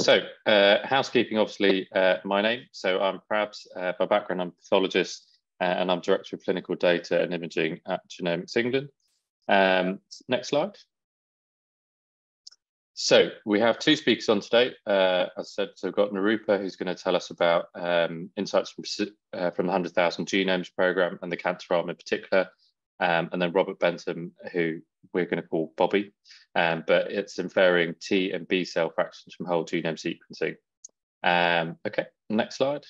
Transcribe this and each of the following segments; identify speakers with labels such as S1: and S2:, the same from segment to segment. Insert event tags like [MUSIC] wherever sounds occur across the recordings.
S1: So, uh, housekeeping, obviously, uh, my name. So, I'm Prabs. Uh, by background, I'm a pathologist uh, and I'm Director of Clinical Data and Imaging at Genomics England. Um, next slide. So, we have two speakers on today. Uh, as I said, so we've got Nirupa, who's going to tell us about um, insights from, uh, from the 100,000 Genomes Programme and the cancer arm in particular. Um, and then Robert Bentham, who we're going to call Bobby, um, but it's inferring T and B cell fractions from whole genome sequencing. Um, okay, next slide.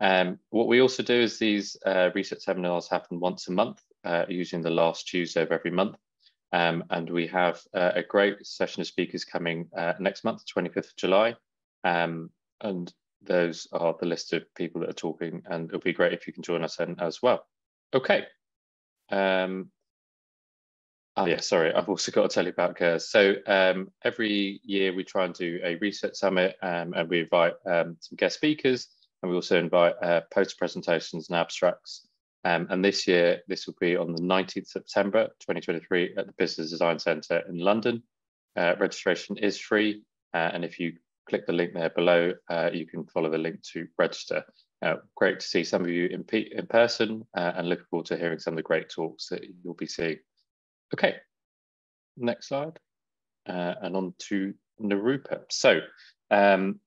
S1: Um, what we also do is these uh, research seminars happen once a month, uh, using the last Tuesday of every month. Um, and we have uh, a great session of speakers coming uh, next month, 25th of July. Um, and those are the list of people that are talking, and it'll be great if you can join us then as well. Okay, um, oh yeah, sorry, I've also got to tell you about GERS. So um, every year we try and do a research summit um, and we invite um, some guest speakers and we also invite uh, post presentations and abstracts. Um, and this year, this will be on the 19th September 2023 at the Business Design Centre in London. Uh, registration is free. Uh, and if you click the link there below, uh, you can follow the link to register. Uh, great to see some of you in, in person uh, and looking forward to hearing some of the great talks that you'll be seeing. Okay, next slide. Uh, and on to Nirupa. So um,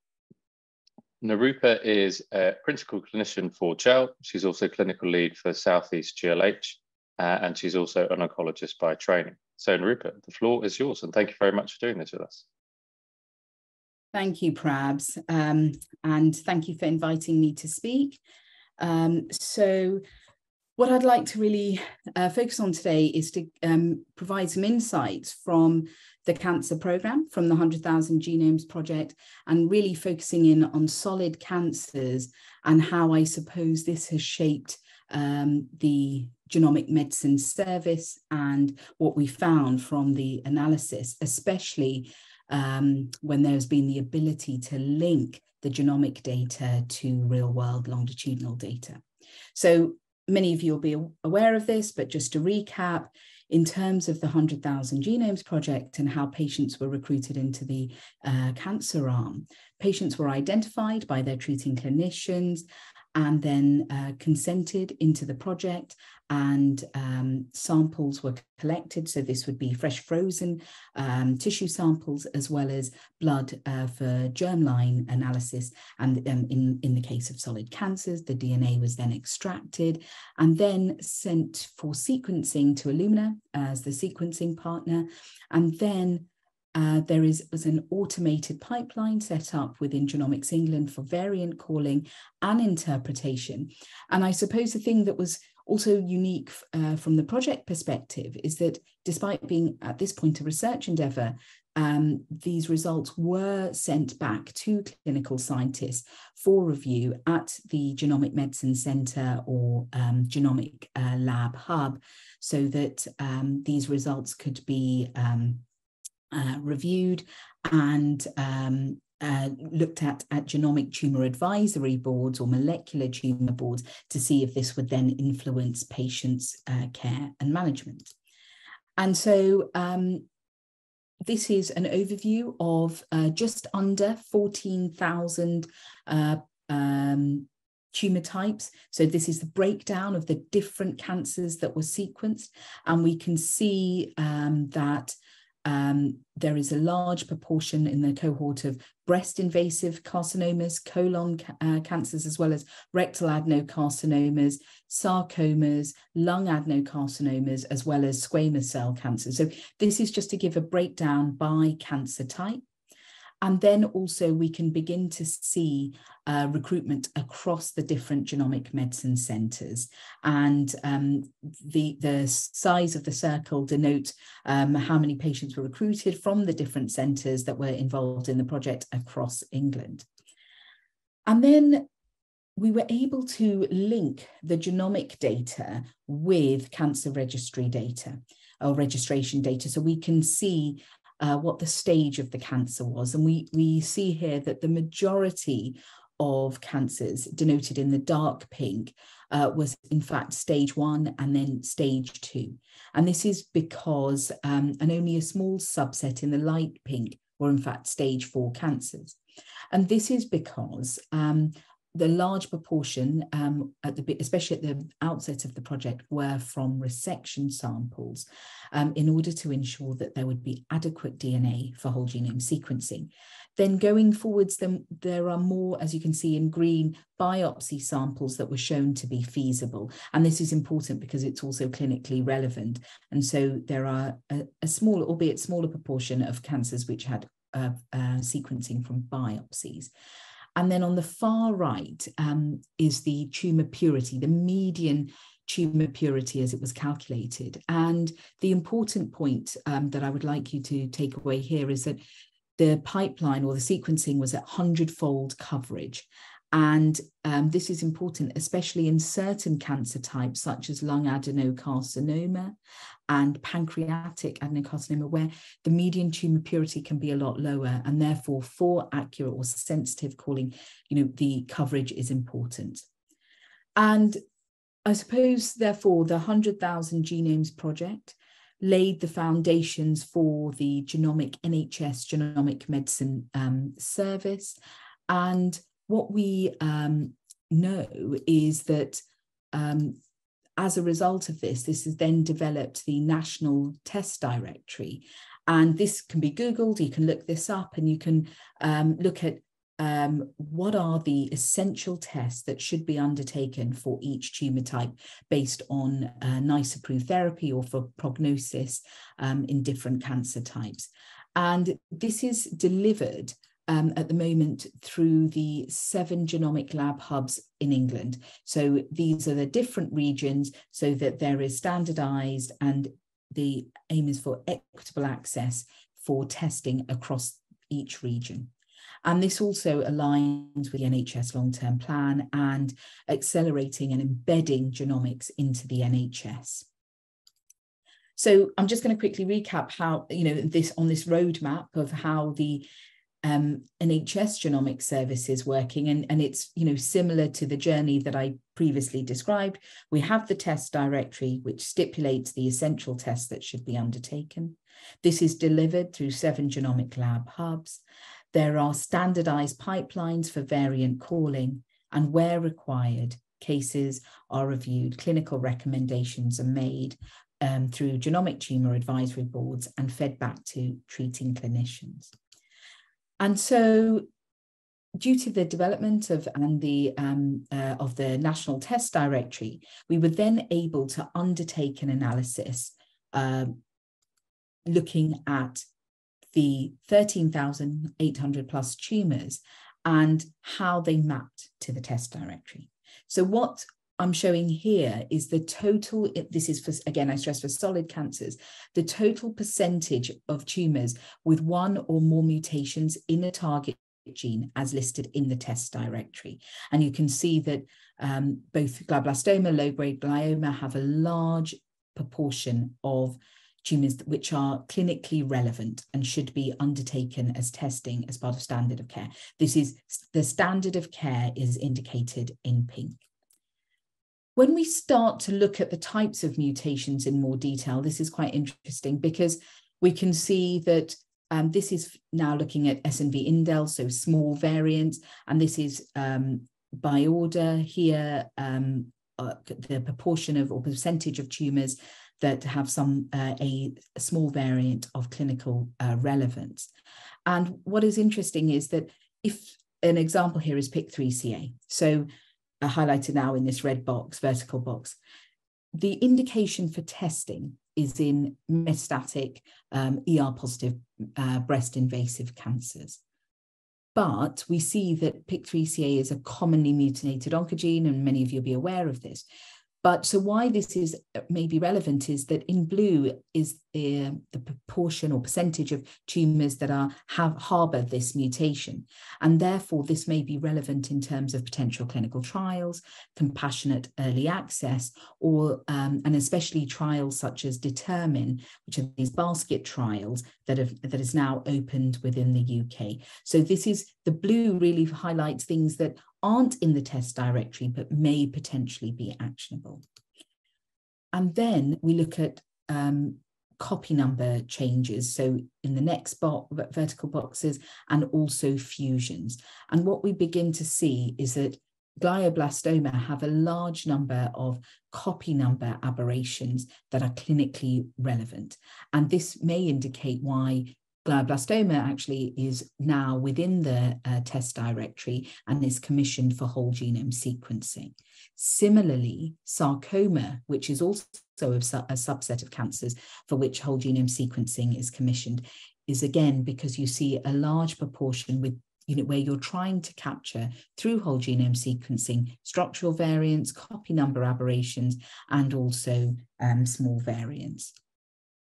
S1: Nirupa is a principal clinician for GEL. She's also clinical lead for Southeast GLH, uh, and she's also an oncologist by training. So Nirupa, the floor is yours, and thank you very much for doing this with us.
S2: Thank you, Prabs, um, and thank you for inviting me to speak. Um, so what I'd like to really uh, focus on today is to um, provide some insights from the cancer program, from the 100,000 Genomes Project, and really focusing in on solid cancers and how I suppose this has shaped um, the genomic medicine service and what we found from the analysis, especially um, when there's been the ability to link the genomic data to real world longitudinal data. So many of you will be aware of this, but just to recap, in terms of the 100,000 Genomes Project and how patients were recruited into the uh, cancer arm, patients were identified by their treating clinicians and then uh, consented into the project and um, samples were collected. So this would be fresh frozen um, tissue samples as well as blood uh, for germline analysis. And um, in, in the case of solid cancers, the DNA was then extracted and then sent for sequencing to Illumina as the sequencing partner. And then uh, there is an automated pipeline set up within Genomics England for variant calling and interpretation. And I suppose the thing that was also unique uh, from the project perspective is that despite being at this point a research endeavour, um, these results were sent back to clinical scientists for review at the Genomic Medicine Centre or um, Genomic uh, Lab Hub so that um, these results could be um, uh, reviewed and um, uh, looked at at genomic tumor advisory boards or molecular tumor boards to see if this would then influence patients' uh, care and management. And so um, this is an overview of uh, just under 14,000 uh, um, tumor types. So this is the breakdown of the different cancers that were sequenced. And we can see um, that um, there is a large proportion in the cohort of breast invasive carcinomas, colon ca uh, cancers, as well as rectal adenocarcinomas, sarcomas, lung adenocarcinomas, as well as squamous cell cancer. So this is just to give a breakdown by cancer type. And then also we can begin to see uh, recruitment across the different genomic medicine centres. And um, the, the size of the circle denote um, how many patients were recruited from the different centres that were involved in the project across England. And then we were able to link the genomic data with cancer registry data or registration data. So we can see uh, what the stage of the cancer was. And we, we see here that the majority of cancers denoted in the dark pink uh, was in fact stage one and then stage two. And this is because, um, and only a small subset in the light pink were in fact stage four cancers. And this is because um, the large proportion, um, at the especially at the outset of the project, were from resection samples um, in order to ensure that there would be adequate DNA for whole genome sequencing. Then going forwards, then there are more, as you can see in green, biopsy samples that were shown to be feasible. And this is important because it's also clinically relevant. And so there are a, a small, albeit smaller proportion of cancers which had uh, uh, sequencing from biopsies. And then on the far right um, is the tumour purity, the median tumour purity as it was calculated. And the important point um, that I would like you to take away here is that the pipeline or the sequencing was at 100 fold coverage. And um, this is important, especially in certain cancer types, such as lung adenocarcinoma and pancreatic adenocarcinoma, where the median tumor purity can be a lot lower. And therefore, for accurate or sensitive calling, you know, the coverage is important. And I suppose, therefore, the 100,000 Genomes Project laid the foundations for the genomic NHS genomic medicine um, service. And what we um, know is that um, as a result of this, this has then developed the National Test Directory. And this can be Googled, you can look this up and you can um, look at um, what are the essential tests that should be undertaken for each tumour type based on uh, NICE approved therapy or for prognosis um, in different cancer types. And this is delivered um, at the moment through the seven genomic lab hubs in England. So these are the different regions so that there is standardized and the aim is for equitable access for testing across each region. And this also aligns with the NHS long term plan and accelerating and embedding genomics into the NHS. So I'm just going to quickly recap how, you know, this on this roadmap of how the um, NHS genomic services working, and, and it's you know similar to the journey that I previously described. We have the test directory, which stipulates the essential tests that should be undertaken. This is delivered through seven genomic lab hubs. There are standardized pipelines for variant calling, and where required, cases are reviewed, clinical recommendations are made um, through genomic tumor advisory boards and fed back to treating clinicians. And so due to the development of and the um, uh, of the national test directory we were then able to undertake an analysis uh, looking at the 13,800 plus tumors and how they mapped to the test directory. So what I'm showing here is the total, this is for, again, I stress for solid cancers, the total percentage of tumours with one or more mutations in a target gene as listed in the test directory. And you can see that um, both glioblastoma, low-grade glioma have a large proportion of tumours which are clinically relevant and should be undertaken as testing as part of standard of care. This is the standard of care is indicated in pink. When we start to look at the types of mutations in more detail, this is quite interesting because we can see that um, this is now looking at SNV indel, so small variants, and this is um, by order here, um, uh, the proportion of or percentage of tumours that have some uh, a, small variant of clinical uh, relevance. And what is interesting is that if an example here is PIK3CA, so are highlighted now in this red box, vertical box. The indication for testing is in metastatic um, ER positive uh, breast invasive cancers. But we see that PIK3CA is a commonly mutated oncogene, and many of you will be aware of this. But so why this is uh, maybe relevant is that in blue is the, the proportion or percentage of tumours that are have harbour this mutation. And therefore, this may be relevant in terms of potential clinical trials, compassionate early access, or um, and especially trials such as Determine, which are these basket trials that have that is now opened within the UK. So this is the blue really highlights things that aren't in the test directory but may potentially be actionable. And then we look at um, copy number changes. So in the next box, vertical boxes, and also fusions. And what we begin to see is that glioblastoma have a large number of copy number aberrations that are clinically relevant. And this may indicate why glioblastoma actually is now within the uh, test directory and is commissioned for whole genome sequencing. Similarly, sarcoma, which is also a, a subset of cancers for which whole genome sequencing is commissioned, is again because you see a large proportion with you know, where you're trying to capture through whole genome sequencing structural variants, copy number aberrations, and also um, small variants.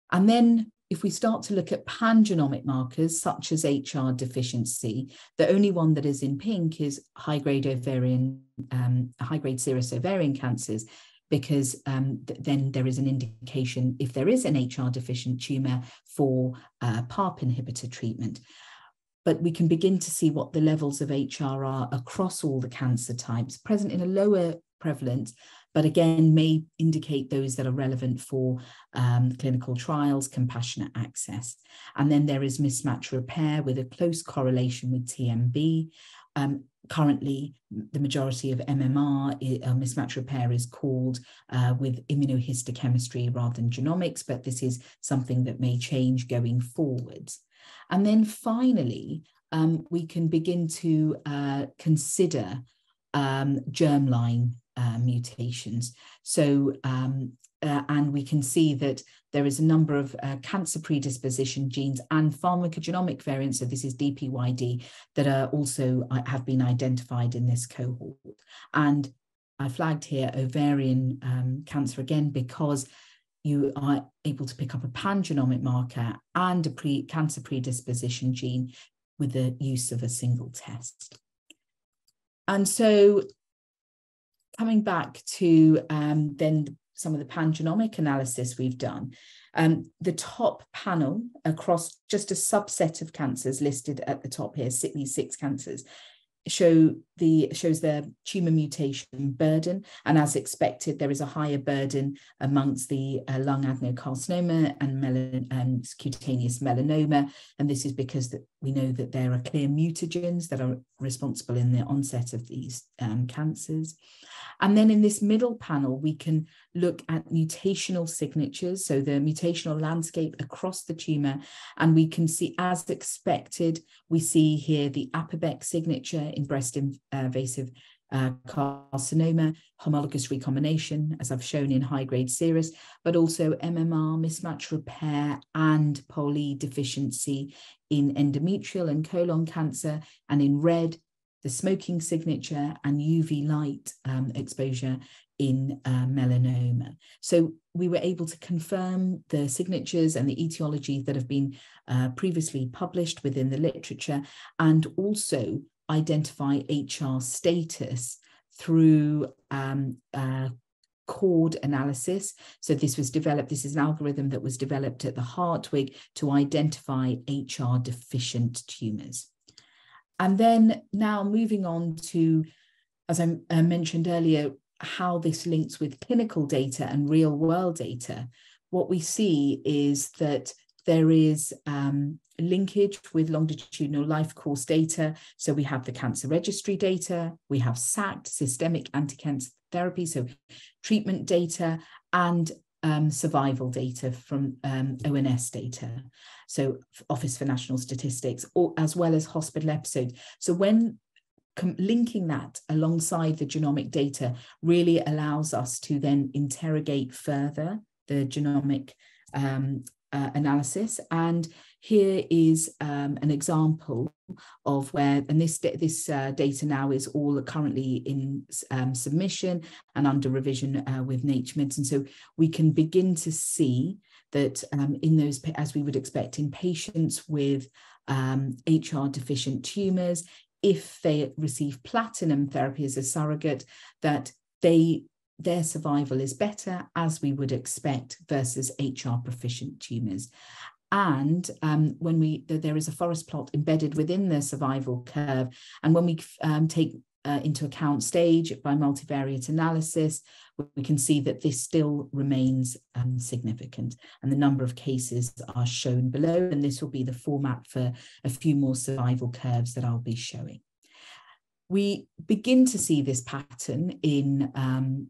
S2: And then if we start to look at pangenomic markers such as HR deficiency, the only one that is in pink is high-grade ovarian, um, high-grade serous ovarian cancers, because um, th then there is an indication if there is an HR deficient tumor for uh, PARP inhibitor treatment. But we can begin to see what the levels of HR are across all the cancer types, present in a lower prevalence, but again may indicate those that are relevant for um, clinical trials, compassionate access. And then there is mismatch repair with a close correlation with TMB. Um, currently, the majority of MMR uh, mismatch repair is called uh, with immunohistochemistry rather than genomics, but this is something that may change going forwards. And then finally, um, we can begin to uh, consider um, germline uh, mutations. So, um, uh, and we can see that there is a number of uh, cancer predisposition genes and pharmacogenomic variants, so this is DPYD, that are also uh, have been identified in this cohort. And I flagged here ovarian um, cancer again because you are able to pick up a pangenomic marker and a pre cancer predisposition gene with the use of a single test. And so coming back to um, then some of the pangenomic analysis we've done, um, the top panel across just a subset of cancers listed at the top here, these six cancers, show the shows their tumor mutation burden. And as expected there is a higher burden amongst the uh, lung adenocarcinoma and melan um, cutaneous melanoma. And this is because that we know that there are clear mutagens that are responsible in the onset of these um, cancers and then in this middle panel, we can look at mutational signatures, so the mutational landscape across the tumor. And we can see, as expected, we see here the APOBEC signature in breast invasive uh, carcinoma, homologous recombination, as I've shown in high grade serous, but also MMR, mismatch repair, and POLE deficiency in endometrial and colon cancer, and in red, the smoking signature and UV light um, exposure in uh, melanoma. So we were able to confirm the signatures and the etiology that have been uh, previously published within the literature and also identify HR status through um, uh, analysis. So this was developed, this is an algorithm that was developed at the Hartwig to identify HR deficient tumors. And then now moving on to, as I uh, mentioned earlier, how this links with clinical data and real world data, what we see is that there is um, linkage with longitudinal life course data. So we have the cancer registry data, we have SACT, systemic anti-cancer therapy, so treatment data, and um, survival data from um, ONS data, so Office for National Statistics, or as well as hospital episodes. So when linking that alongside the genomic data really allows us to then interrogate further the genomic um, uh, analysis. And here is um, an example of where, and this, this uh, data now is all currently in um, submission and under revision uh, with Nature Medicine. So we can begin to see that um, in those, as we would expect in patients with HR um, deficient tumors, if they receive platinum therapy as a surrogate, that they their survival is better as we would expect versus HR proficient tumours. And um, when we there is a forest plot embedded within the survival curve, and when we um, take uh, into account stage by multivariate analysis, we can see that this still remains um, significant. And the number of cases are shown below, and this will be the format for a few more survival curves that I'll be showing. We begin to see this pattern in um,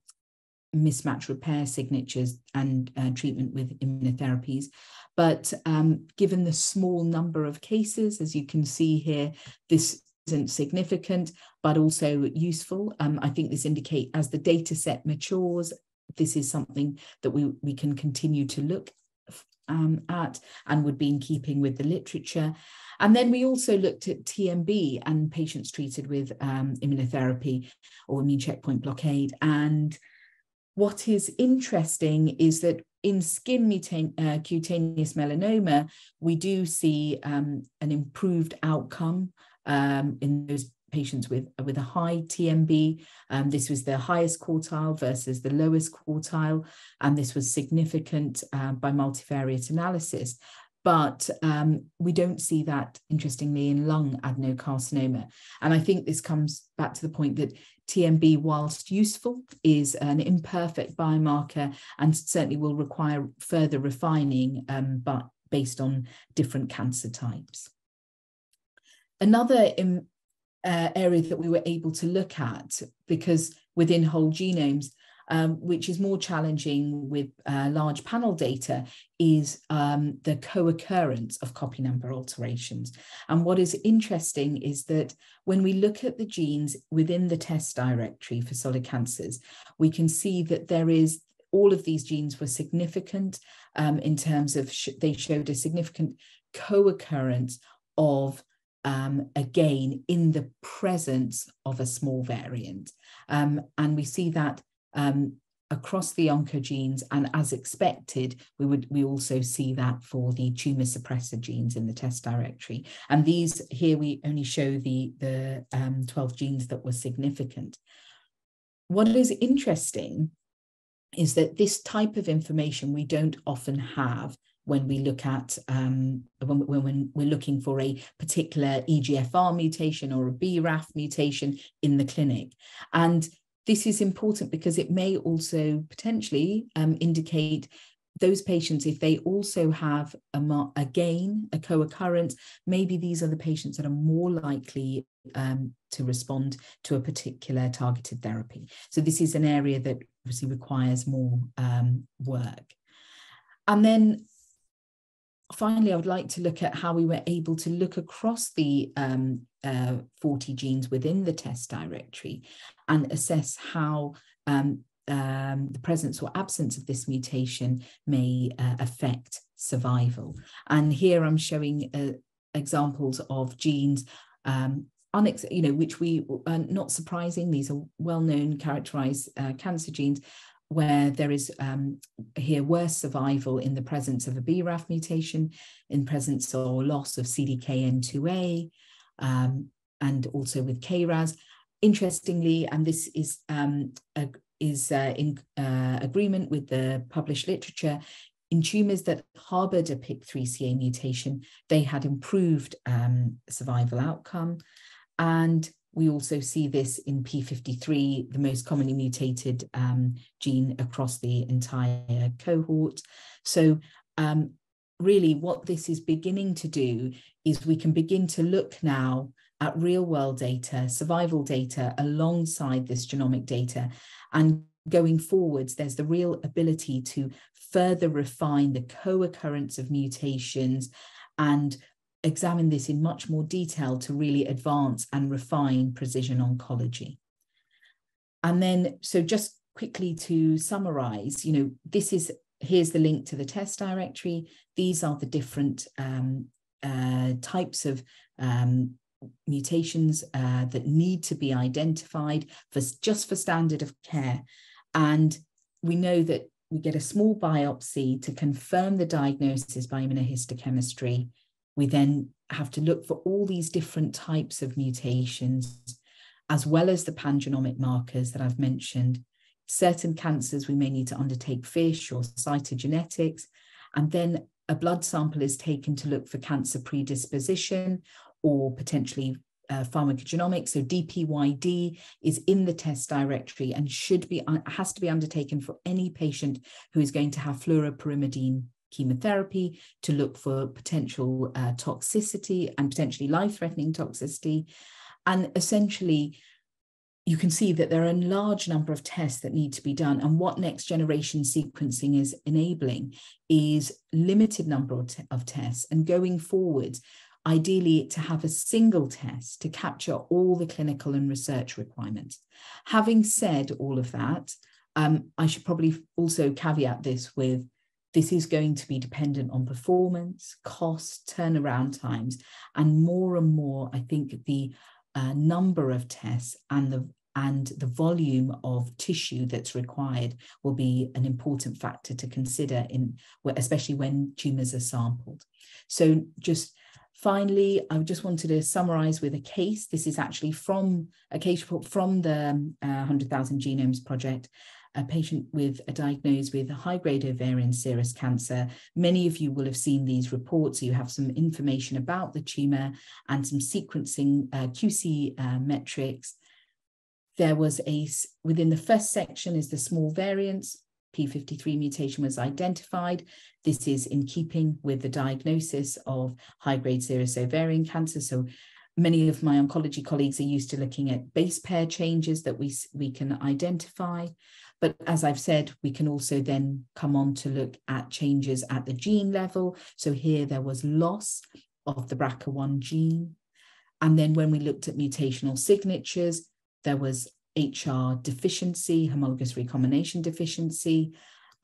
S2: mismatch repair signatures and uh, treatment with immunotherapies. But um, given the small number of cases, as you can see here, this isn't significant, but also useful. Um, I think this indicate as the data set matures, this is something that we, we can continue to look um, at and would be in keeping with the literature. And then we also looked at TMB and patients treated with um, immunotherapy or immune checkpoint blockade. And what is interesting is that in skin uh, cutaneous melanoma, we do see um, an improved outcome um, in those patients with, with a high TMB. Um, this was the highest quartile versus the lowest quartile, and this was significant uh, by multivariate analysis. But um, we don't see that, interestingly, in lung adenocarcinoma. And I think this comes back to the point that TMB, whilst useful, is an imperfect biomarker and certainly will require further refining, um, but based on different cancer types. Another um, uh, area that we were able to look at, because within whole genomes, um, which is more challenging with uh, large panel data, is um, the co-occurrence of copy number alterations. And what is interesting is that when we look at the genes within the test directory for solid cancers, we can see that there is all of these genes were significant um, in terms of sh they showed a significant co-occurrence of um, again in the presence of a small variant. Um, and we see that um, across the oncogenes and as expected, we would we also see that for the tumor suppressor genes in the test directory. And these here we only show the, the um, 12 genes that were significant. What is interesting is that this type of information we don't often have when we look at um, when, when, we're looking for a particular EGFR mutation or a BRAF mutation in the clinic. And this is important because it may also potentially um, indicate those patients, if they also have a, gain, a co-occurrence, maybe these are the patients that are more likely um, to respond to a particular targeted therapy. So this is an area that obviously requires more um, work. And then finally, I would like to look at how we were able to look across the um, uh, 40 genes within the test directory and assess how um, um, the presence or absence of this mutation may uh, affect survival. And here I'm showing uh, examples of genes um, unex- you know, which we are not surprising. These are well-known characterized uh, cancer genes, where there is um, here worse survival in the presence of a BRAF mutation, in presence or loss of CDKN2A, um, and also with KRAS. Interestingly, and this is um, a, is uh, in uh, agreement with the published literature, in tumors that harbored a PIK3CA mutation, they had improved um, survival outcome. And we also see this in P53, the most commonly mutated um, gene across the entire cohort. So um, really what this is beginning to do is we can begin to look now at real world data, survival data alongside this genomic data. And going forwards, there's the real ability to further refine the co-occurrence of mutations and examine this in much more detail to really advance and refine precision oncology. And then, so just quickly to summarize, you know, this is, here's the link to the test directory. These are the different um, uh, types of um, mutations uh, that need to be identified for just for standard of care. And we know that we get a small biopsy to confirm the diagnosis by immunohistochemistry we then have to look for all these different types of mutations, as well as the pangenomic markers that I've mentioned. Certain cancers, we may need to undertake FISH or cytogenetics, and then a blood sample is taken to look for cancer predisposition or potentially uh, pharmacogenomics. So DPYD is in the test directory and should be uh, has to be undertaken for any patient who is going to have fluoropyrimidine chemotherapy to look for potential uh, toxicity and potentially life-threatening toxicity. And essentially, you can see that there are a large number of tests that need to be done. And what next generation sequencing is enabling is limited number of, of tests. And going forward, ideally to have a single test to capture all the clinical and research requirements. Having said all of that, um, I should probably also caveat this with this is going to be dependent on performance, cost, turnaround times, and more and more, I think the uh, number of tests and the and the volume of tissue that's required will be an important factor to consider in especially when tumors are sampled. So just finally i just wanted to summarize with a case. This is actually from a case report from the uh, 100000 genomes project a patient with a diagnosed with a high-grade ovarian serous cancer. Many of you will have seen these reports. You have some information about the tumor and some sequencing uh, QC uh, metrics. There was a, within the first section is the small variance, P53 mutation was identified. This is in keeping with the diagnosis of high-grade serous ovarian cancer. So many of my oncology colleagues are used to looking at base pair changes that we, we can identify. But as I've said, we can also then come on to look at changes at the gene level. So here there was loss of the BRCA1 gene. And then when we looked at mutational signatures, there was HR deficiency, homologous recombination deficiency.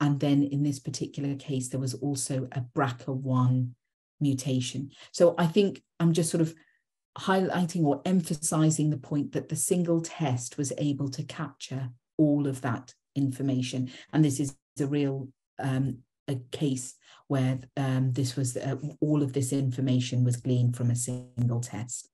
S2: And then in this particular case, there was also a BRCA1 mutation. So I think I'm just sort of highlighting or emphasizing the point that the single test was able to capture all of that information. And this is a real um, a case where um, this was uh, all of this information was gleaned from a single test.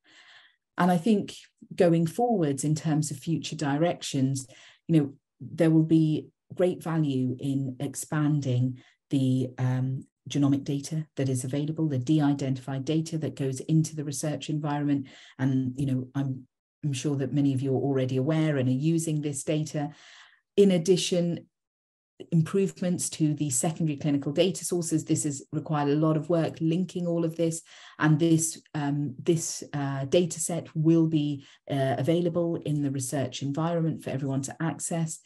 S2: And I think going forwards in terms of future directions, you know, there will be great value in expanding the um, genomic data that is available, the de-identified data that goes into the research environment. And, you know, I'm, I'm sure that many of you are already aware and are using this data. In addition, improvements to the secondary clinical data sources. This has required a lot of work linking all of this, and this um, this uh, data set will be uh, available in the research environment for everyone to access.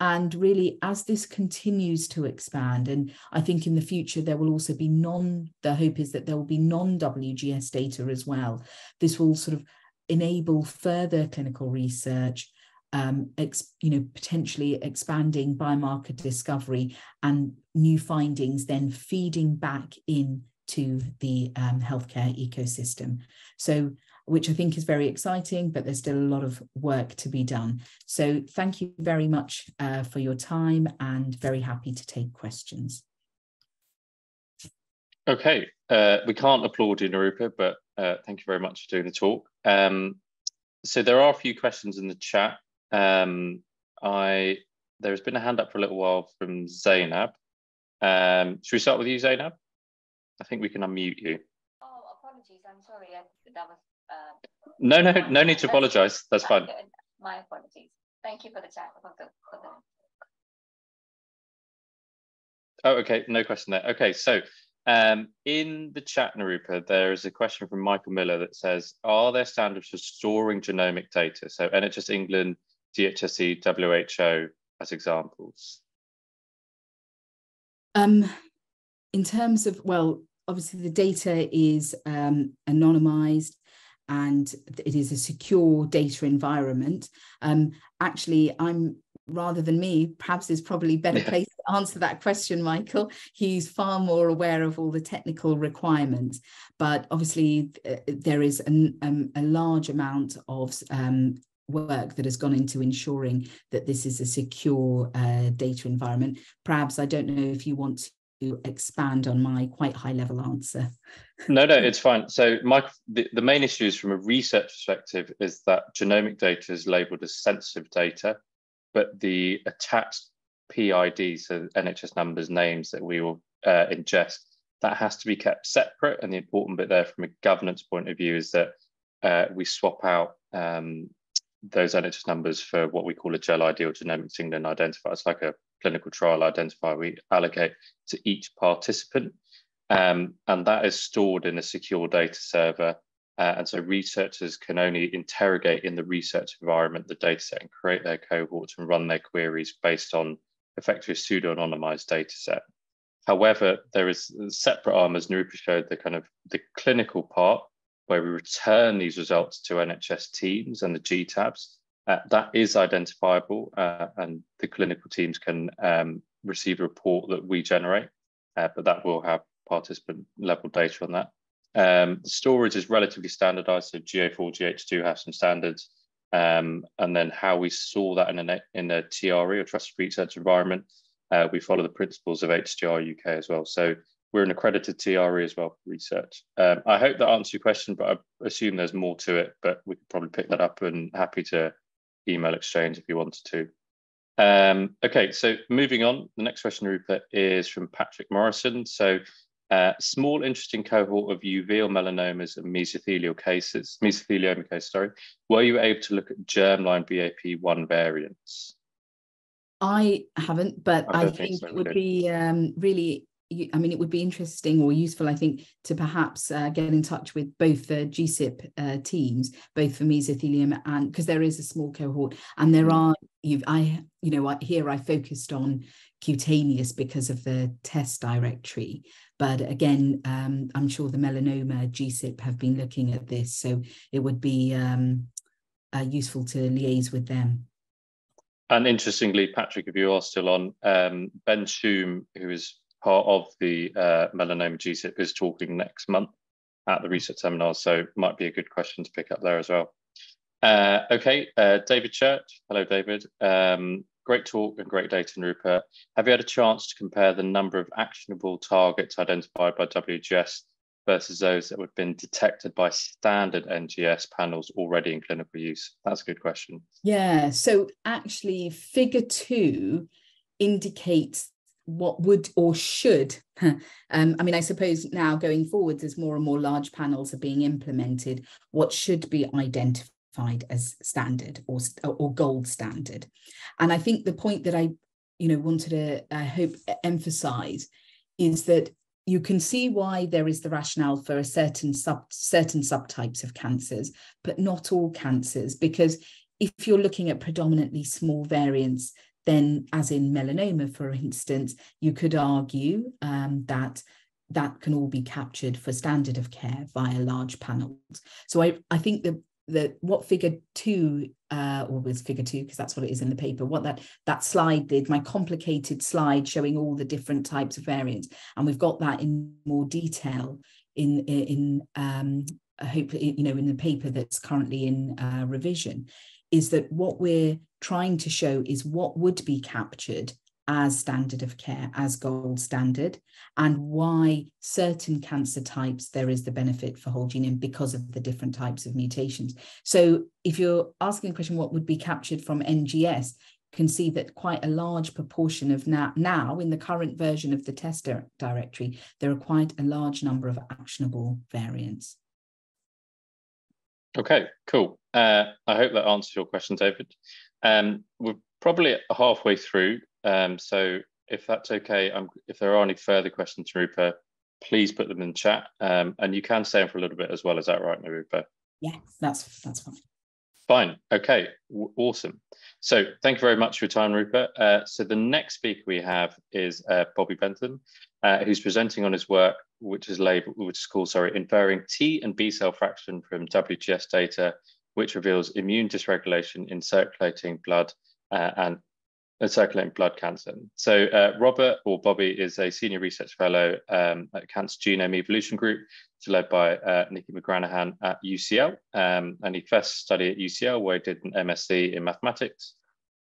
S2: And really, as this continues to expand, and I think in the future there will also be non, the hope is that there will be non WGS data as well. This will sort of enable further clinical research um, ex, you know, potentially expanding biomarker discovery and new findings then feeding back into the um, healthcare ecosystem. So, which I think is very exciting, but there's still a lot of work to be done. So, thank you very much uh, for your time and very happy to take questions.
S1: Okay, uh, we can't applaud you, Nirupa, but uh, thank you very much for doing the talk. Um, so there are a few questions in the chat. Um, I there's been a hand up for a little while from Zainab. Um, should we start with you, Zainab? I think we can unmute you.
S3: Oh, apologies. I'm sorry. I, that was. Uh,
S1: no, no, no need to apologize. That's fine.
S3: My apologies. Thank you for the chat. For the, for the...
S1: Oh, okay. No question there. Okay, so um, in the chat, Nirupa, there is a question from Michael Miller that says, are there standards for storing genomic data? So NHS England, DHSC, WHO as examples?
S2: Um, in terms of, well, obviously the data is um, anonymized and it is a secure data environment. Um, actually, I'm rather than me, Prabs is probably better [LAUGHS] yeah. placed to answer that question, Michael. He's far more aware of all the technical requirements, but obviously uh, there is an, um, a large amount of um, work that has gone into ensuring that this is a secure uh, data environment. Prabs, I don't know if you want to expand on my quite high level answer.
S1: no, no, it's fine. So my the, the main issue is from a research perspective is that genomic data is labeled as sensitive data, but the attached PIDs, so NHS numbers, names that we will uh, ingest, that has to be kept separate. And the important bit there from a governance point of view is that uh, we swap out um, those NHS numbers for what we call a GEL ID or genomics England identifier. It's like a clinical trial identifier we allocate to each participant. Um, and that is stored in a secure data server. Uh, and so researchers can only interrogate in the research environment the data set and create their cohorts and run their queries based on effectively a pseudo-anonymized data set. However, there is a separate arm, as Nirupa showed, the kind of the clinical part where we return these results to NHS teams and the GTABs. Uh, that is identifiable uh, and the clinical teams can um, receive a report that we generate, uh, but that will have participant level data on that. Um, storage is relatively standardized, so GA4GH too have some standards. Um, and then how we saw that in a, in a TRE or trusted research environment, uh, we follow the principles of HDR UK as well. So we're an accredited TRE as well for research. Um, I hope that answers your question, but I assume there's more to it, but we could probably pick that up and happy to email exchange if you wanted to. Um, okay, so moving on, the next question, Rupa, is from Patrick Morrison. So uh, small interesting cohort of uveal melanomas and mesothelial cases, mesothelioma case, sorry. Were you able to look at germline BAP1 variants?
S2: I haven't, but I, I think, so, it would be um, really I mean, it would be interesting or useful, I think, to perhaps uh, get in touch with both the GeCIP uh, teams, both for mesothelium and because there is a small cohort, and there mm. are you I you know here I focused on cutaneous because of the test directory, but again, um, I'm sure the melanoma GeCIP have been looking at this, so it would be um, uh, useful to liaise with them.
S1: And interestingly, Patrick, if you are still on, um, Ben Shum, who is part of the uh, melanoma GeCIP is talking next month at the research seminar, so might be a good question to pick up there as well. Uh, okay, uh, David Church. Hello, David. Um, great talk and great data, Rupa. Have you had a chance to compare the number of actionable targets identified by WGS versus those that would have been detected by standard NGS panels already in clinical use? That's a good question.
S2: Yeah, so actually, figure two indicates what would or should [LAUGHS] um, i mean i suppose now going forwards as more and more large panels are being implemented what should be identified as standard or, or gold standard? And i think the point that i you know wanted to i hope emphasize is that you can see why there is the rationale for a certain sub certain subtypes of cancers but not all cancers because if you're looking at predominantly small variants then as in melanoma, for instance, you could argue um, that that can all be captured for standard of care via large panels. So I, I think that the what figure two uh, or was figure two because that's what it is in the paper what that that slide did my complicated slide showing all the different types of variants and we've got that in more detail in in um I hope you know in the paper that's currently in uh, revision is that what we're trying to show is what would be captured as standard of care, as gold standard, and why certain cancer types there is the benefit for whole genome because of the different types of mutations. So if you're asking a question, what would be captured from NGS, You can see that quite a large proportion of now, now in the current version of the test directory, there are quite a large number of actionable variants.
S1: Okay, cool. Uh, I hope that answers your question, David. Um, we're probably halfway through, um, so if that's okay, um, if there are any further questions, Rupa, please put them in chat, um, and you can stay on for a little bit as well. Is that right, Rupa?
S2: Yeah, that's that's fine.
S1: Fine. Okay. Awesome. So thank you very much for your time, Rupa. Uh, so the next speaker we have is uh, Bobby Bentham, uh, who's presenting on his work, which is labeled, which is called, sorry, inferring T and B cell fraction from WGS data, which reveals immune dysregulation in circulating blood uh, and circulating blood cancer. So uh, Robert or Bobby is a senior research fellow um, at Cancer Genome Evolution Group, it's led by uh, Nicky McGranahan at UCL. Um, and he first studied at UCL where he did an MSc in mathematics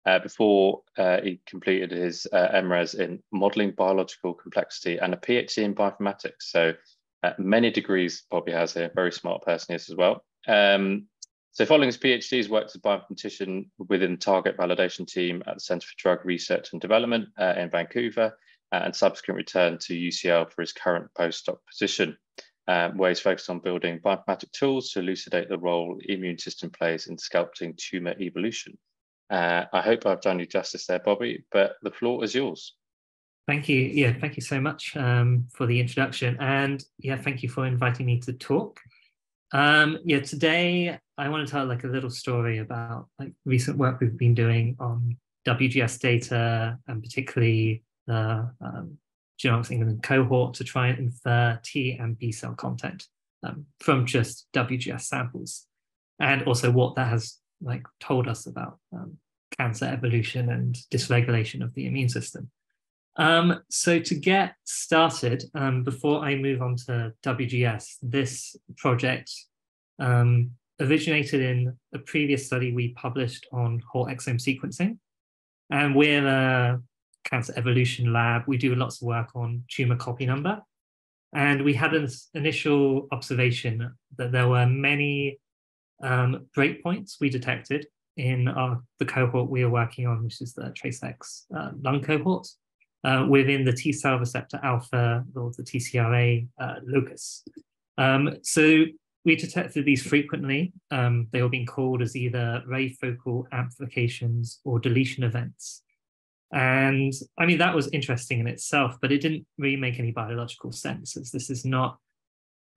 S1: uh, before uh, he completed his uh, MRes in modeling biological complexity and a PhD in bioinformatics. So uh, many degrees Bobby has here, very smart person is as well. Um, so following his PhD, he's worked as a bioinformatician within the target validation team at the Centre for Drug Research and Development uh, in Vancouver, uh, and subsequent return to UCL for his current postdoc position. uh, where he's focused on building bioinformatic tools to elucidate the role the immune system plays in sculpting tumor evolution. Uh, I hope I've done you justice there, Bobby, but the floor is yours.
S4: Thank you. Yeah, thank you so much um, for the introduction. And yeah, thank you for inviting me to talk. Um, yeah, today I want to tell like a little story about like recent work we've been doing on WGS data and particularly the um, Genomics England cohort to try and infer T and B cell content um, from just WGS samples, and also what that has like told us about um, cancer evolution and dysregulation of the immune system. Um, so to get started, um, before I move on to WGS, this project um, originated in a previous study we published on whole exome sequencing. And we're a cancer evolution lab. We do lots of work on tumor copy number. And we had an initial observation that there were many um, breakpoints we detected in our, the cohort we are working on, which is the TRACERx uh, lung cohort uh, within the T cell receptor alpha or the TCRA uh, locus. Um, so we detected these frequently. Um, they were being called as either very focal amplifications or deletion events. And I mean, that was interesting in itself, but it didn't really make any biological sense as this is not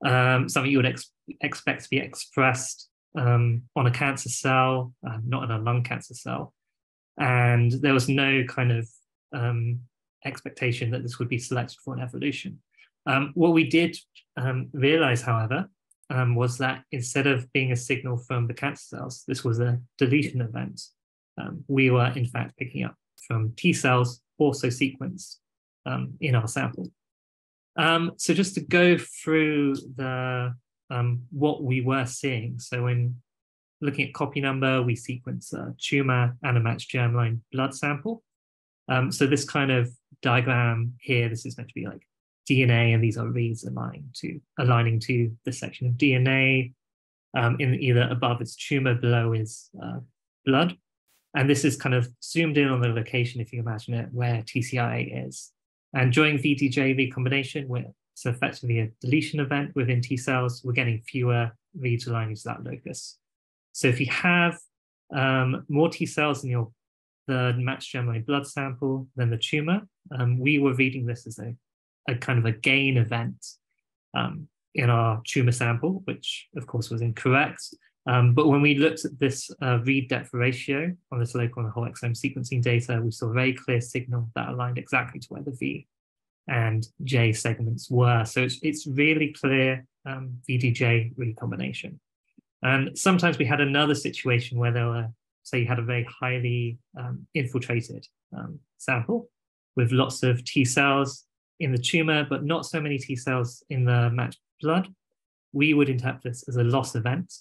S4: um, something you would ex expect to be expressed um, on a cancer cell, uh, not in a lung cancer cell. And there was no kind of um, expectation that this would be selected for an evolution. Um, what we did um, realize, however, um, was that instead of being a signal from the cancer cells, this was a deletion event. Um, we were in fact picking up from T cells also sequenced um, in our sample. Um, so just to go through the what we were seeing. So when looking at copy number, we sequence a tumor and a matched germline blood sample. Um, so this kind of diagram here, this is meant to be like DNA, and these are reads aligning to aligning to the section of DNA. Um, in either above is tumor, below is uh, blood. And this is kind of zoomed in on the location, if you imagine it, where TCRA is. And during VDJ recombination, where it's effectively a deletion event within T cells, we're getting fewer reads aligning to that locus. So if you have um, more T cells in your the matched germline blood sample than the tumor. Um, we were reading this as a, a kind of a gain event um, in our tumor sample, which of course was incorrect. Um, but when we looked at this uh, read depth ratio on this local and whole exome sequencing data, we saw a very clear signal that aligned exactly to where the V and J segments were. So it's, it's really clear um, VDJ recombination. And sometimes we had another situation where there were say, you had a very highly um, infiltrated um, sample with lots of T cells in the tumor, but not so many T cells in the matched blood. We would interpret this as a loss event.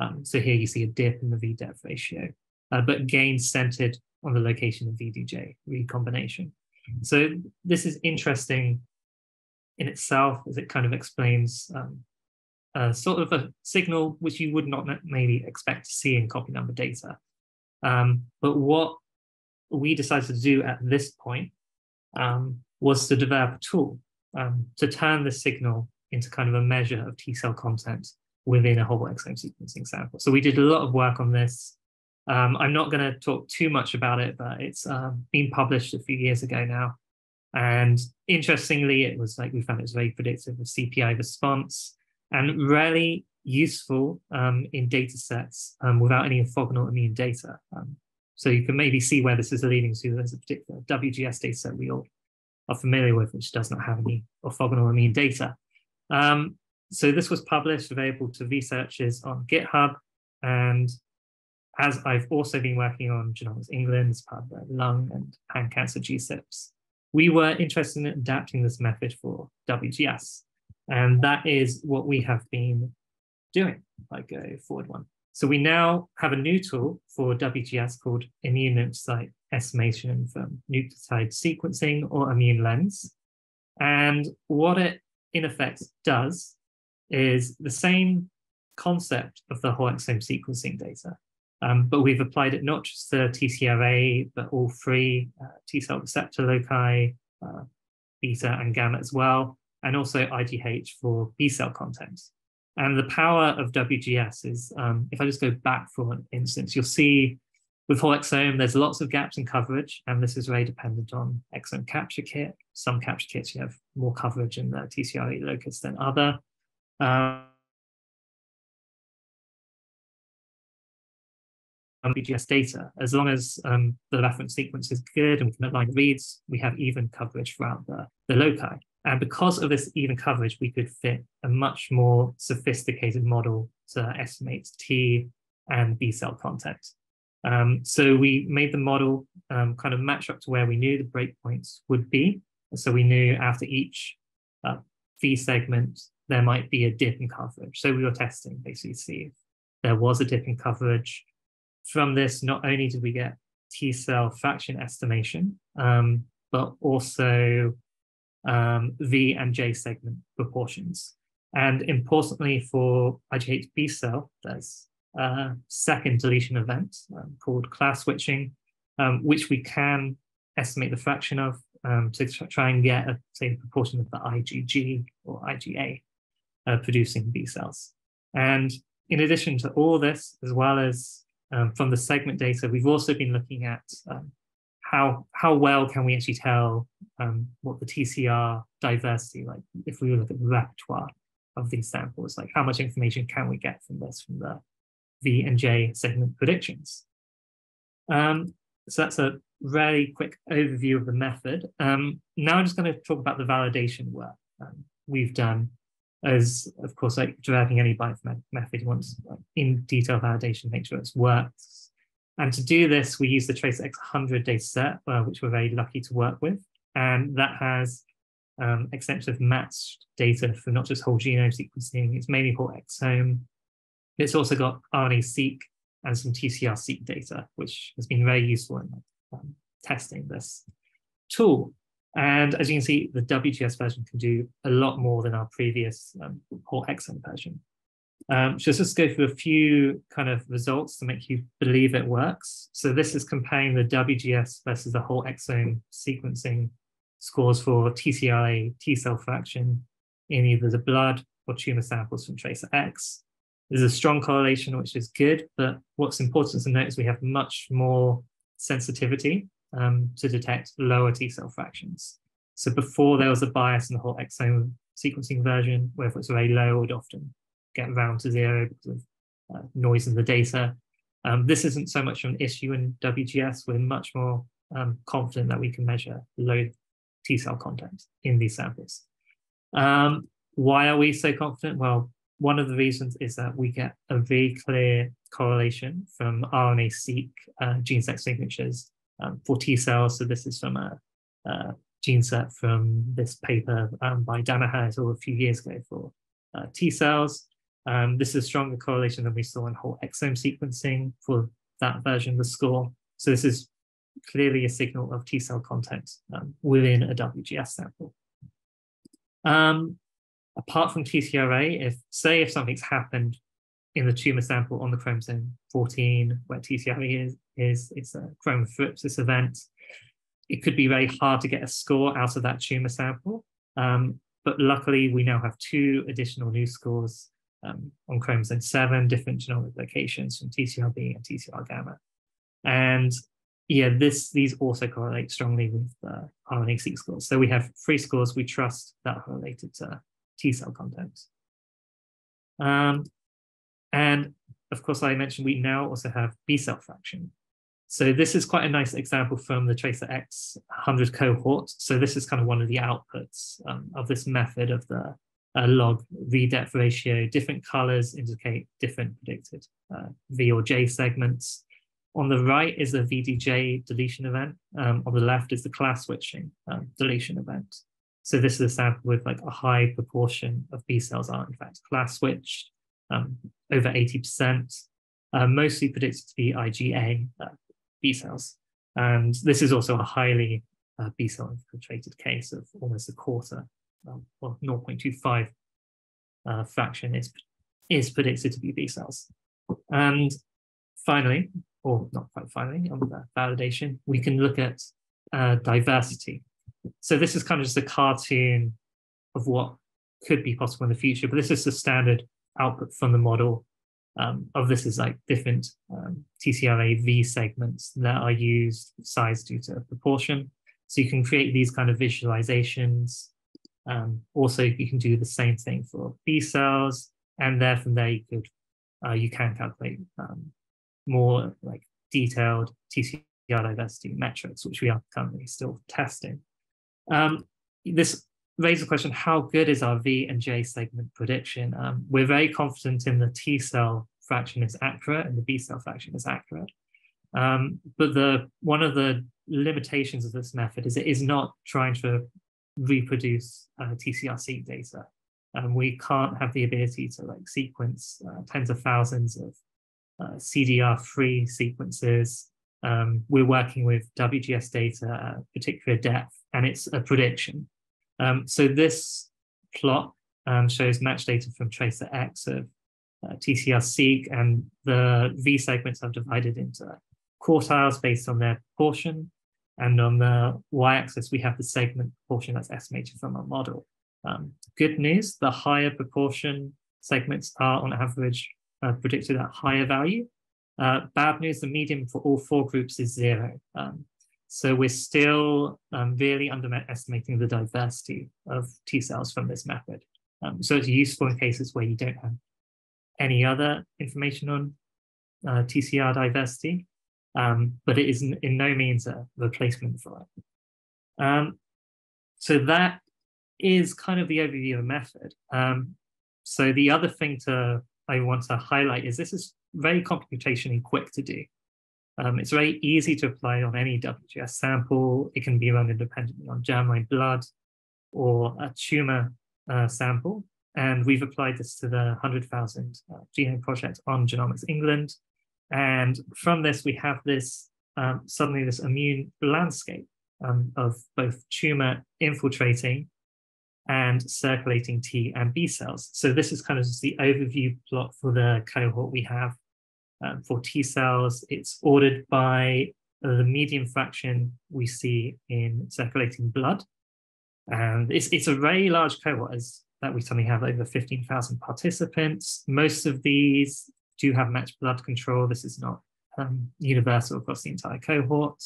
S4: Um, so here you see a dip in the V depth ratio, uh, but gain centered on the location of VDJ recombination. So this is interesting in itself as it kind of explains um, a sort of a signal which you would not maybe expect to see in copy number data. Um, but what we decided to do at this point um, was to develop a tool um, to turn the signal into kind of a measure of T cell content within a whole exome sequencing sample. So we did a lot of work on this. Um, I'm not going to talk too much about it, but it's uh, been published a few years ago now. And interestingly, it was like we found it was very predictive of CPI response and really useful um, in data sets um, without any orthogonal immune data. Um, so you can maybe see where this is leading to. There's a particular WGS data set we all are familiar with, which does not have any orthogonal immune data. Um, so this was published, available to researchers on GitHub. And as I've also been working on Genomics England as part of the lung and pan cancer GeCIPs, we were interested in adapting this method for WGS. And that is what we have been doing, like a forward one. So we now have a new tool for WGS called immune lymphocyte estimation from nucleotide sequencing or ImmuneLENS. And what it in effect does is the same concept of the whole exome sequencing data, um, but we've applied it not just to TCRA, but all three uh, T cell receptor loci, uh, beta and gamma as well, and also IGH for B cell content. And the power of WGS is, um, if I just go back for an instance, you'll see with whole exome, there's lots of gaps in coverage, and this is very dependent on exome capture kit. Some capture kits you have more coverage in the TCRA locus than other. Um, WGS data, as long as um, the reference sequence is good and we can align reads, we have even coverage throughout the, the loci. And because of this even coverage, we could fit a much more sophisticated model to estimate T and B cell content. Um, so we made the model um, kind of match up to where we knew the breakpoints would be. So we knew after each uh, V segment, there might be a dip in coverage. So we were testing basically to see if there was a dip in coverage. From this, not only did we get T cell fraction estimation, um, but also um, V and J segment proportions. And importantly for IGH B cell, there's a second deletion event um, called class switching, um, which we can estimate the fraction of um, to try and get a say proportion of the IgG or IgA uh, producing B cells. And in addition to all this, as well as um, from the segment data, we've also been looking at um, how how well can we actually tell um, what the TCR diversity, like if we look at the repertoire of these samples, like how much information can we get from this from the V and J segment predictions? Um, so that's a very quick overview of the method. Um, now I'm just going to talk about the validation work um, we've done as, of course, like deriving any bioinformatics method, you want in detail validation, make sure it's works and to do this, we use the TRACERx100 dataset, uh, which we're very lucky to work with. And that has um, extensive matched data for not just whole genome sequencing, it's mainly whole exome. It's also got RNA-seq and some TCR-seq data, which has been very useful in um, testing this tool. And as you can see, the WGS version can do a lot more than our previous um, whole exome version. Um, so let's just go through a few kind of results to make you believe it works. So this is comparing the WGS versus the whole exome sequencing scores for TCRA T cell fraction in either the blood or tumor samples from TRACERx. There's a strong correlation, which is good, but what's important to note is we have much more sensitivity um, to detect lower T cell fractions. So before there was a bias in the whole exome sequencing version, where if it's very low, it would often get round to zero because of uh, noise in the data. Um, this isn't so much an issue in WGS. We're much more um, confident that we can measure low T cell content in these samples. Um, why are we so confident? Well, one of the reasons is that we get a very clear correlation from RNA-seq uh, gene set signatures um, for T cells. So this is from a, a gene set from this paper um, by Danaher a few years ago for uh, T cells. Um, this is a stronger correlation than we saw in whole exome sequencing for that version of the score. So this is clearly a signal of T cell content um, within a WGS sample. Um, apart from TCRA, if say if something's happened in the tumor sample on the chromosome 14, where TCRA is, is it's a chromothripsis event, it could be very hard to get a score out of that tumor sample. Um, but luckily, we now have two additional new scores um, on chromosome 7, different genomic locations from TCRB and TCR gamma. And yeah, this these also correlate strongly with uh, RNA-seq scores. So we have three scores we trust that are related to T cell content. Um, and of course, I mentioned we now also have B cell fraction. So this is quite a nice example from the TRACERx 100 cohort. So this is kind of one of the outputs um, of this method of the uh, log V depth ratio. Different colors indicate different predicted uh, V or J segments. On the right is the VDJ deletion event. Um, on the left is the class switching um, deletion event. So this is a sample with like a high proportion of B cells are in fact class switched, um, over 80%, uh, mostly predicted to be IgA uh, B cells. And this is also a highly uh, B cell infiltrated case of almost a quarter um, well, 0.25 uh, fraction is, is predicted to be B cells. And finally, or not quite finally, on the validation, we can look at uh, diversity. So this is kind of just a cartoon of what could be possible in the future. But this is the standard output from the model. Um, of this is like different um, TCRA V segments that are used size due to proportion. So you can create these kind of visualizations. Um, also, you can do the same thing for B cells, and there from there you could uh, you can calculate um, more like detailed TCR diversity metrics, which we are currently still testing. Um, this raises the question, how good is our V and J segment prediction? Um, we're very confident in the T cell fraction is accurate and the B cell fraction is accurate. Um, but the one of the limitations of this method is it is not trying to reproduce uh, TCR-seq data. Um, we can't have the ability to like sequence uh, tens of thousands of uh, CDR3 sequences. Um, we're working with WGS data at particular depth, and it's a prediction. Um, so this plot um, shows match data from TRACERx of uh, TCR-seq, and the V segments are divided into quartiles based on their proportion. And on the y-axis, we have the segment proportion that's estimated from our model. Um, good news, the higher proportion segments are on average uh, predicted at higher value. Uh, bad news, the median for all four groups is zero. Um, so we're still um, really underestimating the diversity of T cells from this method. Um, so it's useful in cases where you don't have any other information on uh, TCR diversity, um, but it is in, no means a replacement for it. Um, so that is kind of the overview of the method. Um, so the other thing to I want to highlight is this is very computationally quick to do. Um, it's very easy to apply on any WGS sample. It can be run independently on germline blood or a tumor uh, sample. And we've applied this to the 100,000 uh, genome project on Genomics England. And from this, we have this um, suddenly this immune landscape um, of both tumor infiltrating and circulating T and B cells. So this is kind of just the overview plot for the cohort we have um, for T cells. It's ordered by the median fraction we see in circulating blood. And it's, it's a very large cohort as that we suddenly have over 15,000 participants. Most of these do have matched blood control. This is not um, universal across the entire cohort.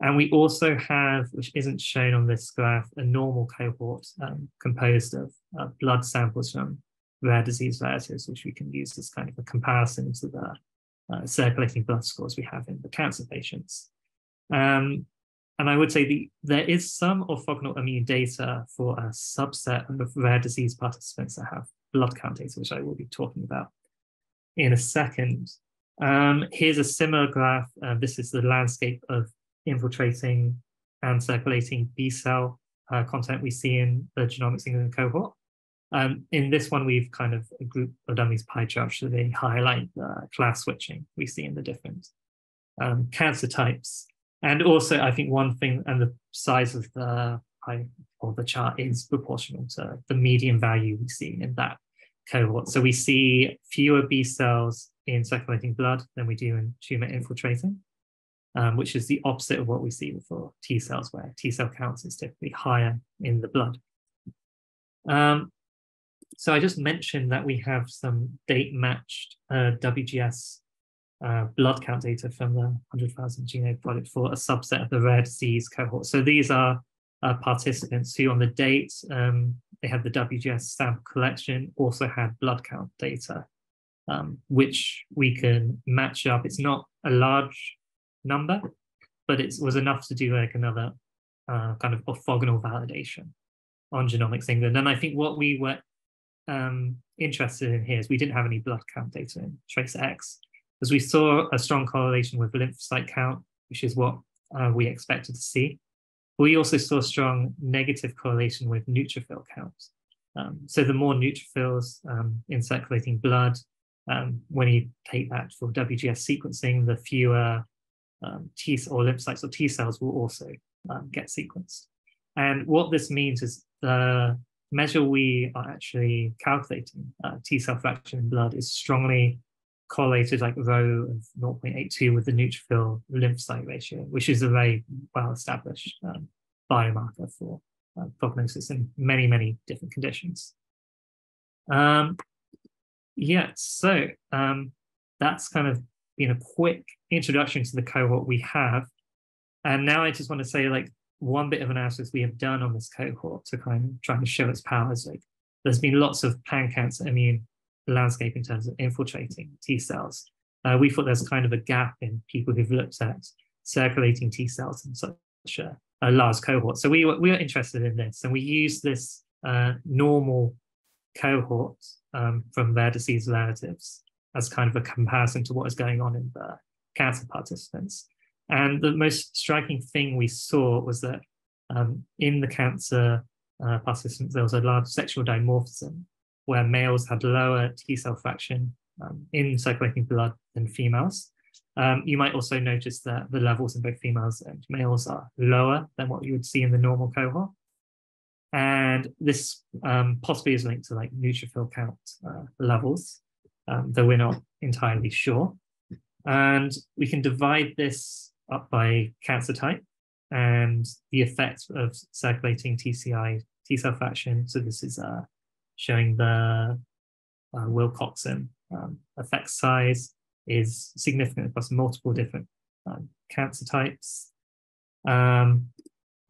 S4: And we also have, which isn't shown on this graph, a normal cohort um, composed of uh, blood samples from rare disease relatives, which we can use as kind of a comparison to the uh, circulating blood scores we have in the cancer patients. Um, and I would say the, there is some orthogonal immune data for a subset of rare disease participants that have blood count data, which I will be talking about in a second. Um, here's a similar graph. Uh, this is the landscape of infiltrating and circulating B cell uh, content we see in the genomics England cohort. Um, in this one, we've kind of a group of these pie charts so they highlight the class switching we see in the different um, cancer types. And also, I think one thing, and the size of the pie or the chart is proportional to the median value we see in that cohort. So we see fewer B cells in circulating blood than we do in tumor infiltrating um, which is the opposite of what we see for T cells, where T cell counts is typically higher in the blood. Um, so I just mentioned that we have some date matched uh, WGS uh, blood count data from the 100,000 genome project for a subset of the rare disease cohort. So these are uh, participants who on the date um, they had the WGS sample collection, also had blood count data, um, which we can match up. It's not a large number, but it was enough to do like another uh, kind of orthogonal validation on Genomics England. And I think what we were um, interested in here is we didn't have any blood count data in TRACERx, because we saw a strong correlation with lymphocyte count, which is what uh, we expected to see. We also saw strong negative correlation with neutrophil counts. Um, so the more neutrophils um, in circulating blood, um, when you take that for WGS sequencing, the fewer um, T or lymphocytes or T cells will also um, get sequenced. And what this means is the measure we are actually calculating, uh, T cell fraction in blood, is strongly correlated like rho of 0.82 with the neutrophil lymphocyte ratio, which is a very well established um, biomarker for uh, prognosis in many, many different conditions. Um, yeah, so um, that's kind of been a quick introduction to the cohort we have. And now I just want to say like one bit of analysis we have done on this cohort to kind of try to show its powers. Like there's been lots of pan-cancer immune landscape in terms of infiltrating T cells. Uh, we thought there's kind of a gap in people who've looked at circulating T cells in such a, a large cohort. So we were, we were interested in this and we used this uh, normal cohort um, from their disease relatives as kind of a comparison to what is going on in the cancer participants. And the most striking thing we saw was that um, in the cancer uh, participants, there was a large sexual dimorphism where males had lower T cell fraction um, in circulating blood than females. Um, you might also notice that the levels in both females and males are lower than what you would see in the normal cohort. And this um, possibly is linked to like neutrophil count uh, levels, um, though we're not entirely sure. And we can divide this up by cancer type and the effect of circulating TCI T cell fraction. So this is uh, showing the uh, Wilcoxon um, effect size is significant across multiple different um, cancer types. Um,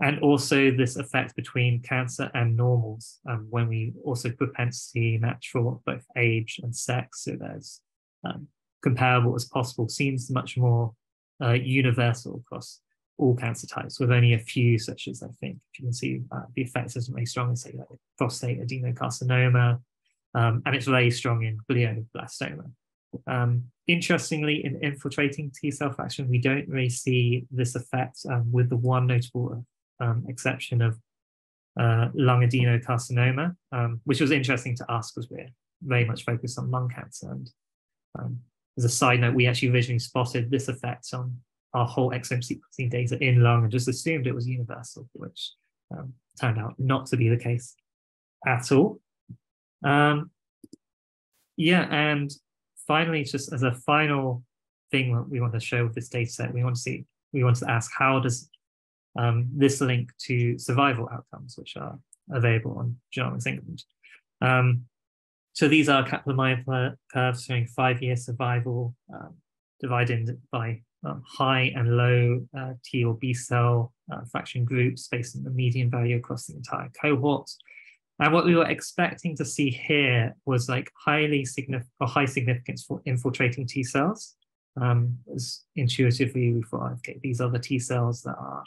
S4: and also this effect between cancer and normals um, when we also propensity match for both age and sex. So there's um, comparable as possible, seems much more uh, universal across all cancer types, with only a few, such as I think you can see uh, the effect isn't very strong in, say, like prostate adenocarcinoma, um, and it's very strong in glioblastoma. Um, interestingly, in infiltrating T cell fraction, we don't really see this effect, um, with the one notable um, exception of uh, lung adenocarcinoma, um, which was interesting to us because we're very much focused on lung cancer. And um, as a side note, we actually visually spotted this effect on our whole exome sequencing data in lung and just assumed it was universal, which um, turned out not to be the case at all. Um, yeah, and finally, just as a final thing that we want to show with this data set, we want to see, we want to ask how does um, this link to survival outcomes, which are available on Genomics England. Um, so these are Kaplan-Meier curves showing five-year survival um, divided by um, high and low uh, T or B cell uh, fraction groups based on the median value across the entire cohort. And what we were expecting to see here was like highly significant or high significance for infiltrating T cells. Um, as intuitively we thought, okay, these are the T cells that are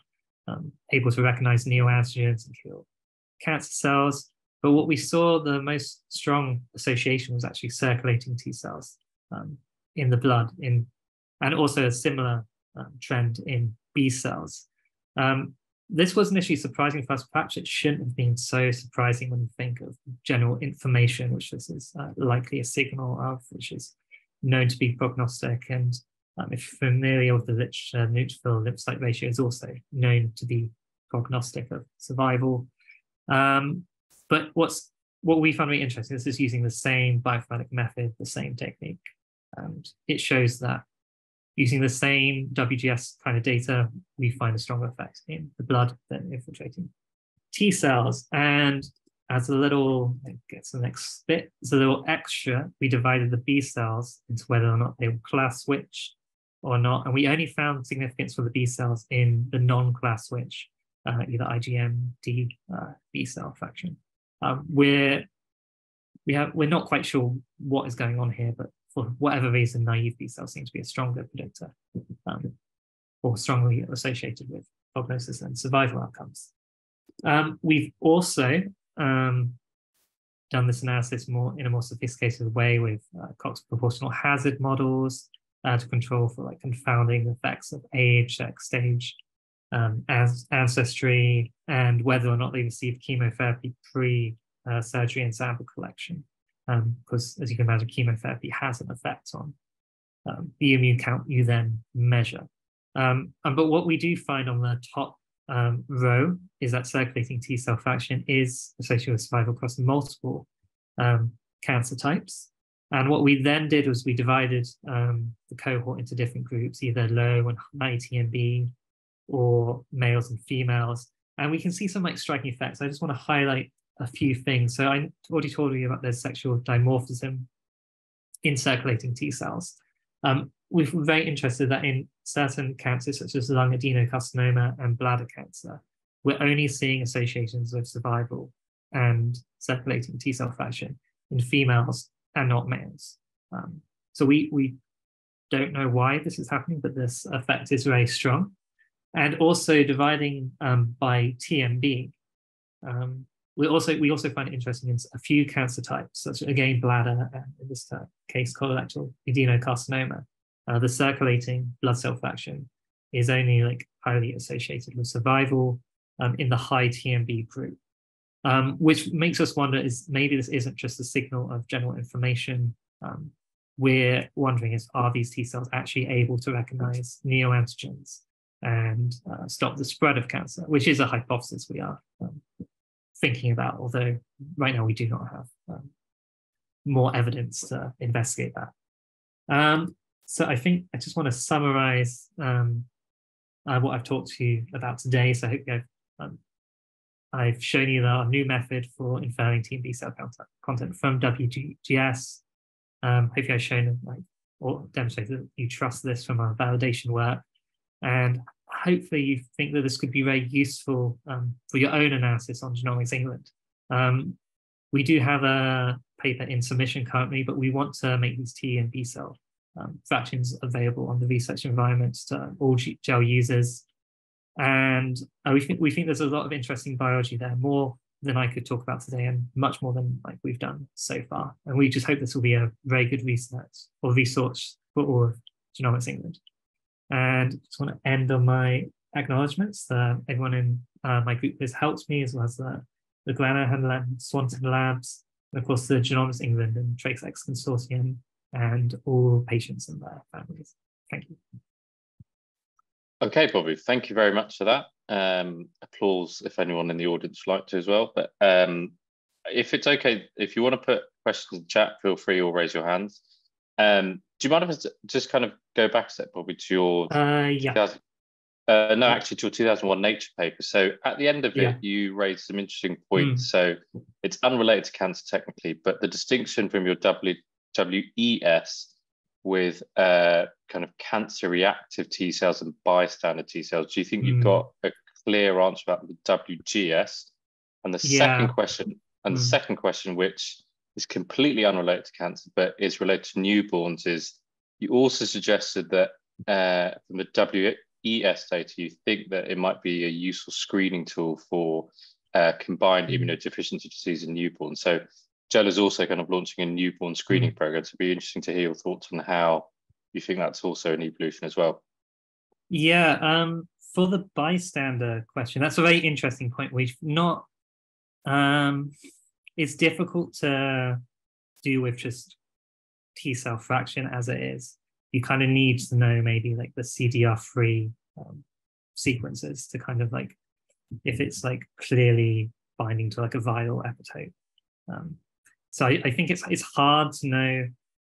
S4: um, able to recognize neoantigens and kill cancer cells. But what we saw the most strong association was actually circulating T cells um, in the blood, in and also a similar um, trend in B cells. Um, this was initially surprising for us. Perhaps it shouldn't have been so surprising when you think of general inflammation, which this is uh, likely a signal of, which is known to be prognostic. And um, if you're familiar with the literature, neutrophil lymphocyte ratio is also known to be prognostic of survival. Um, but what's what we found really interesting, this is using the same bioinformatic method, the same technique. And it shows that using the same WGS kind of data, we find a stronger effect in the blood than infiltrating T cells. And as a little, I guess the next bit, as a little extra, we divided the B cells into whether or not they were class switch or not. And we only found significance for the B cells in the non-class switch, uh, either IgM, D, uh, B cell fraction. Um, we're we have we're not quite sure what is going on here, but for whatever reason, naive B cells seem to be a stronger predictor um, or strongly associated with prognosis and survival outcomes. Um, we've also um, done this analysis more in a more sophisticated way with uh, Cox proportional hazard models uh, to control for like confounding effects of age, sex, stage, um, as ancestry, and whether or not they received chemotherapy pre uh, surgery and sample collection because um, as you can imagine, chemotherapy has an effect on um, the immune count you then measure. Um, and, but what we do find on the top um, row is that circulating T cell fraction is associated with survival across multiple um, cancer types. And what we then did was we divided um, the cohort into different groups, either low and high TMB or males and females. and we can see some like striking effects. I just want to highlight a few things. So I already told you about the sexual dimorphism in circulating T cells. Um, we're very interested that in certain cancers such as lung adenocarcinoma and bladder cancer, we're only seeing associations with survival and circulating T cell fraction in females and not males. Um, so we, we don't know why this is happening, but this effect is very strong. And also dividing um, by TMB, um, we also we also find it interesting in a few cancer types, such as again bladder and in this case colorectal adenocarcinoma. Uh, the circulating blood cell fraction is only like highly associated with survival um, in the high TMB group, um, which makes us wonder is maybe this isn't just a signal of general inflammation. Um, we're wondering is are these T cells actually able to recognize neoantigens and uh, stop the spread of cancer, which is a hypothesis we are um, thinking about, although right now we do not have um, more evidence to investigate that. Um, so I think I just want to summarize um, uh, what I've talked to you about today. So I hope I've, um, I've shown you our new method for inferring TMB cell content from WGS. Um, hopefully I've shown like or demonstrated that you trust this from our validation work. And hopefully you think that this could be very useful um, for your own analysis on Genomics England. Um, we do have a paper in submission currently, but we want to make these T and B cell um, fractions available on the research environment to all gel users. And uh, we think we think there's a lot of interesting biology there, more than I could talk about today, and much more than like we've done so far. And we just hope this will be a very good research or resource for all of Genomics England. And just want to end on my acknowledgements. Uh, everyone in uh, my group has helped me, as well as the, the Glenn and Swanton Labs, and of course the Genomics England and TRACERx Consortium, and all patients and their families. Thank you.
S1: Okay, Bobby, thank you very much for that. Um, applause if anyone in the audience would like to as well. But um, if it's okay, if you want to put questions in chat, feel free or raise your hands. Um, do you mind if I just kind of go back a step, Bobby, to your
S4: uh, yeah.
S1: Uh, no, actually, to your 2001 Nature paper. So at the end of it, yeah. you raised some interesting points. Mm. So it's unrelated to cancer technically, but the distinction from your W WES with uh, kind of cancer reactive T cells and bystander T cells. Do you think mm. you've got a clear answer about the WGS? And the yeah. second question, and mm. the second question, which is completely unrelated to cancer, but is related to newborns, is you also suggested that uh, from the WES data, you think that it might be a useful screening tool for uh, combined mm. immunodeficiency disease in newborns. So GEL is also kind of launching a newborn screening mm. program. So it'd be interesting to hear your thoughts on how you think that's also an evolution as well.
S4: Yeah, um, for the bystander question, that's a very interesting point. We've not um, it's difficult to do with just T cell fraction as it is. You kind of need to know maybe like the CDR3 um, sequences to kind of like, if it's like clearly binding to like a viral epitope. Um, so I, I, think it's it's hard to know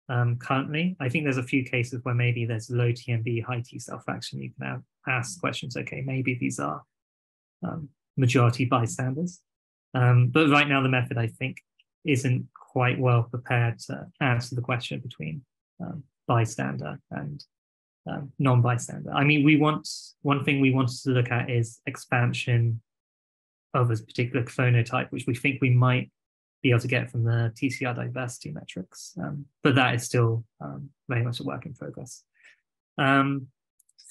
S4: um, currently. I think there's a few cases where maybe there's low TMB, high T cell fraction. You can have, ask questions. Okay, maybe these are um, majority bystanders. Um, but right now, the method I think isn't quite well prepared to answer the question between um, bystander and um, non-bystander. I mean, we want one thing we wanted to look at is expansion of a particular phenotype, which we think we might be able to get from the TCR diversity metrics, um, but that is still um, very much a work in progress. Um,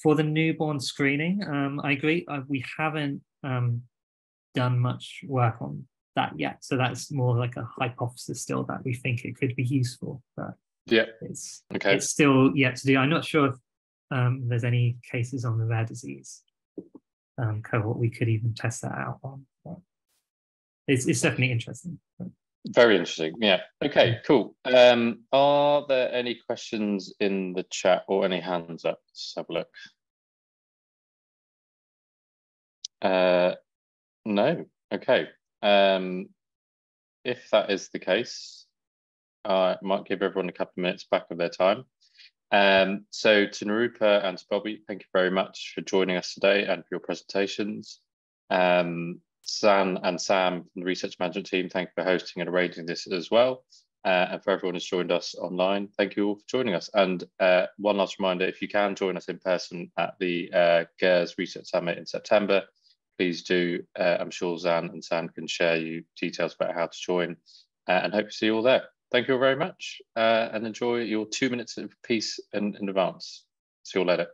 S4: for the newborn screening, um, I agree. Uh, we haven't done much work on that yet. So that's more like a hypothesis still that we think it could be useful, but
S1: yeah,
S4: it's okay. It's still yet to do. I'm not sure if um, there's any cases on the rare disease um, cohort we could even test that out on. But it's it's definitely interesting.
S1: Very interesting. Yeah. Okay. Cool. Um, are there any questions in the chat or any hands up? Let's have a look. Uh, no. Okay. Um, if that is the case, I might give everyone a couple of minutes back of their time. Um, so to Nirupa and to Bobby, thank you very much for joining us today and for your presentations. Um, San and Sam from the research management team, thank you for hosting and arranging this as well. Uh, and for everyone who's joined us online, thank you all for joining us. And uh, one last reminder, if you can join us in person at the uh, GERS Research Summit in September, please do. Uh, I'm sure Zan and Sam can share you details about how to join uh, and hope to see you all there. Thank you all very much uh, and enjoy your two minutes of peace in, in advance. See you all later.